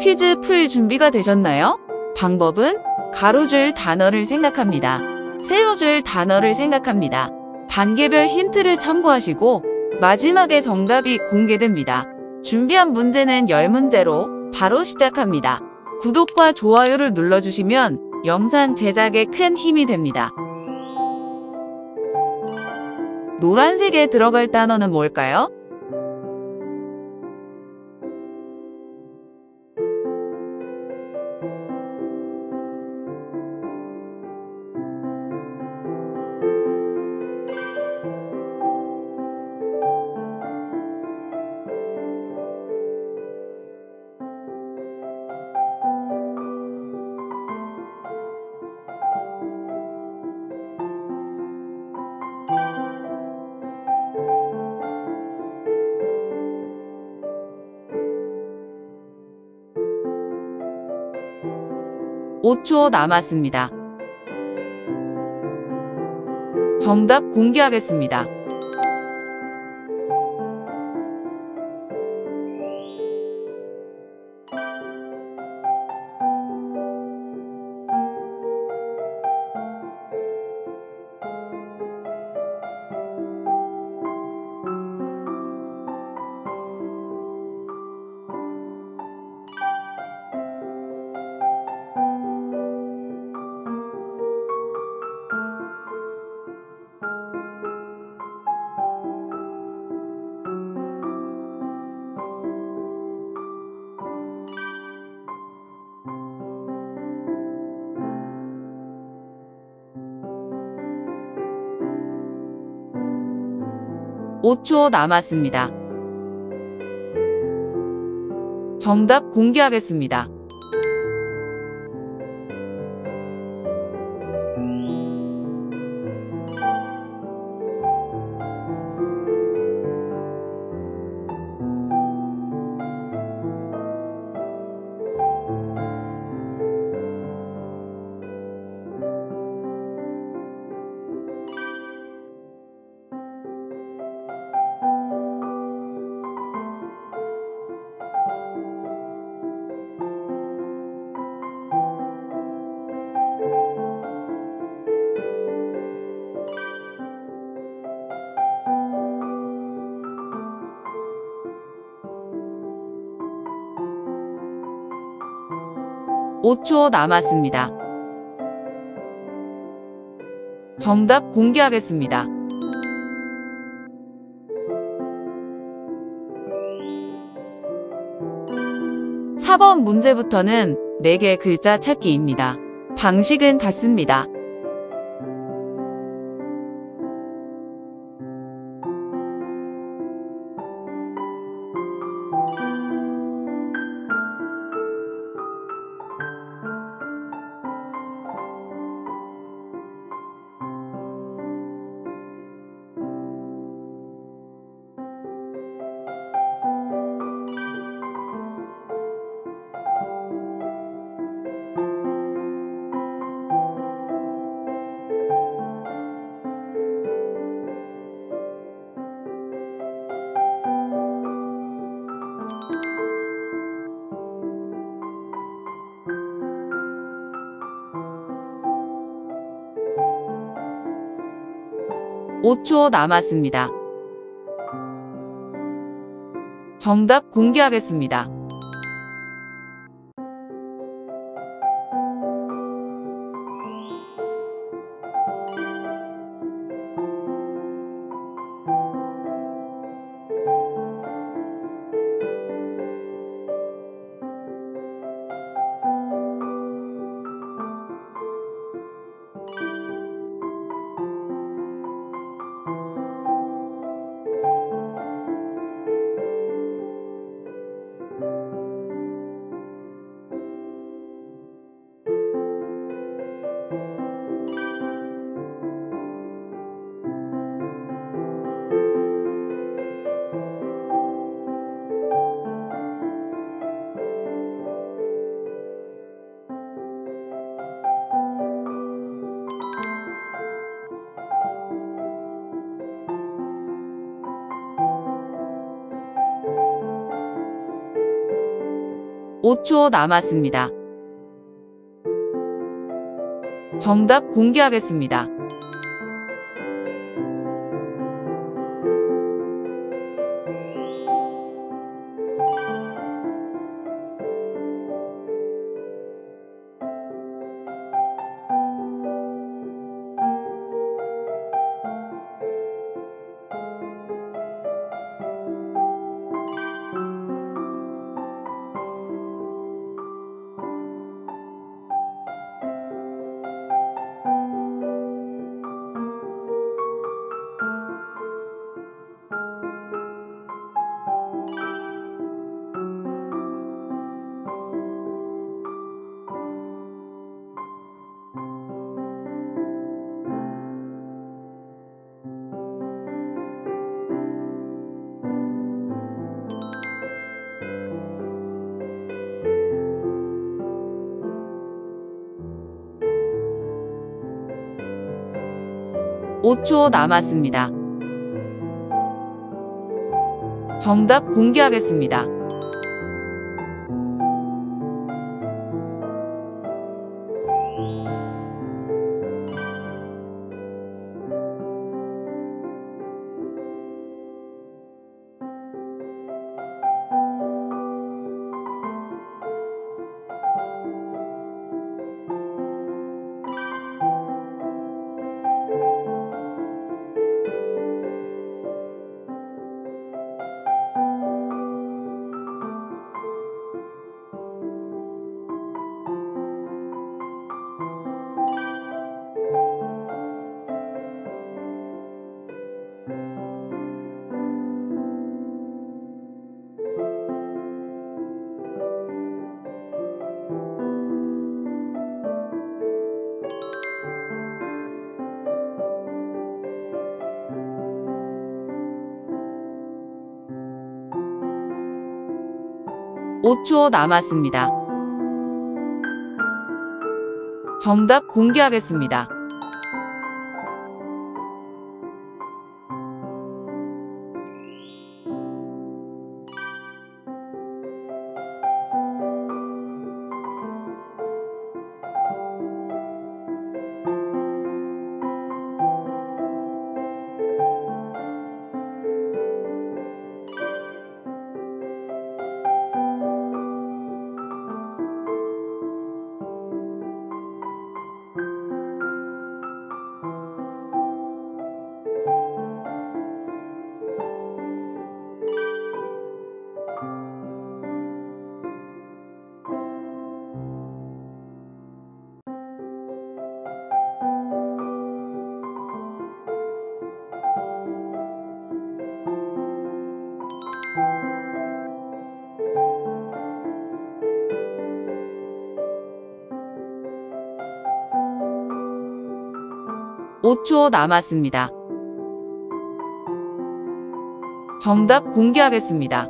퀴즈 풀 준비가 되셨나요? 방법은 가로줄 단어를 생각합니다. 세워줄 단어를 생각합니다. 단계별 힌트를 참고하시고 마지막에 정답이 공개됩니다. 준비한 문제는 10문제로 바로 시작합니다. 구독과 좋아요를 눌러주시면 영상 제작에 큰 힘이 됩니다. 노란색에 들어갈 단어는 뭘까요? 오초 남았습니다. 정답 공개하겠습니다. 오초 남았습니다. 정답 공개하겠습니다. 오초 남았습니다. 정답 공개하겠습니다. 4번 문제부터는 4개 글자 찾기입니다. 방식은 같습니다. 오초 남았습니다. 정답 공개하겠습니다. 5초 남았습니다. 정답 공개하겠습니다. 오초 남았습니다. 정답 공개하겠습니다. 오초 남았습니다. 정답 공개하겠습니다. 오초 남았습니다. 정답 공개하겠습니다.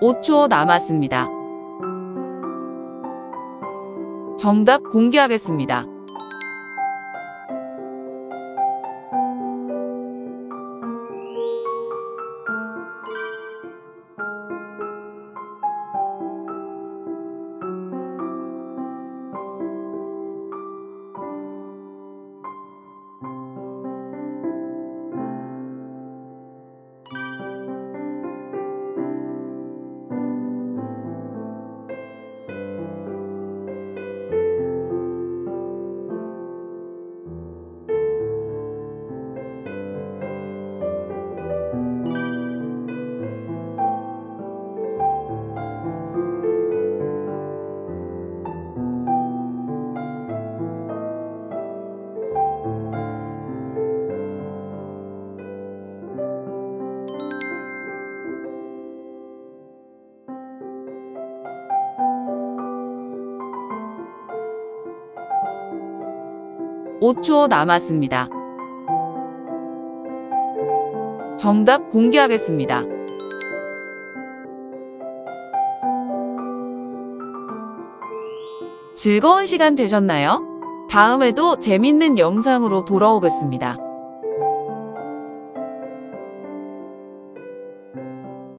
오초 남았습니다. 정답 공개하겠습니다. 5초 남았습니다. 정답 공개하겠습니다. 즐거운 시간 되셨나요? 다음에도 재밌는 영상으로 돌아오겠습니다.